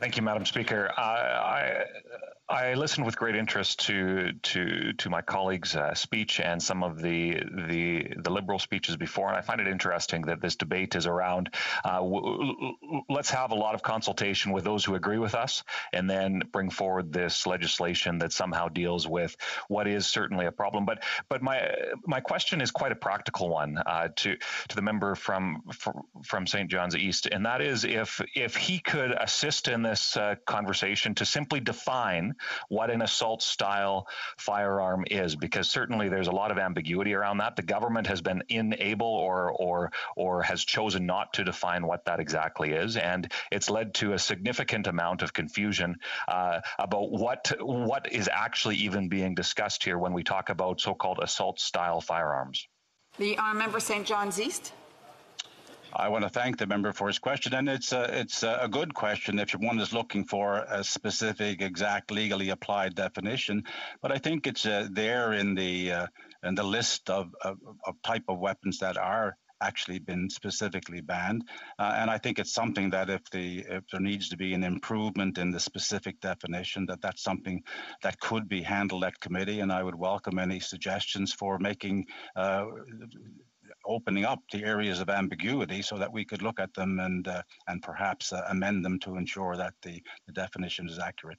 Thank you, Madam Speaker. Uh, I, I listened with great interest to to to my colleague's uh, speech and some of the the the liberal speeches before, and I find it interesting that this debate is around. Uh, w- let's have a lot of consultation with those who agree with us, and then bring forward this legislation that somehow deals with what is certainly a problem. But but my my question is quite a practical one uh, to to the member from from St. John's East, and that is if if he could assist in this uh, conversation to simply define what an assault style firearm is, because certainly there's a lot of ambiguity around that. The government has been unable or or or has chosen not to define what that exactly is, and it's led to a significant amount of confusion uh, about what what is actually even being discussed here when we talk about so-called assault style firearms. The uh, member St. John's East. I want to thank the member for his question, and it's a, it's a good question if one is looking for a specific, exact, legally applied definition. But I think it's uh, there in the uh, in the list of, of, of type of weapons that are actually been specifically banned. Uh, and I think it's something that if the if there needs to be an improvement in the specific definition, that that's something that could be handled at committee. And I would welcome any suggestions for making uh, opening up the areas of ambiguity so that we could look at them and uh, and perhaps uh, amend them to ensure that the, the definition is accurate.